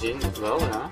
zin wel, ja.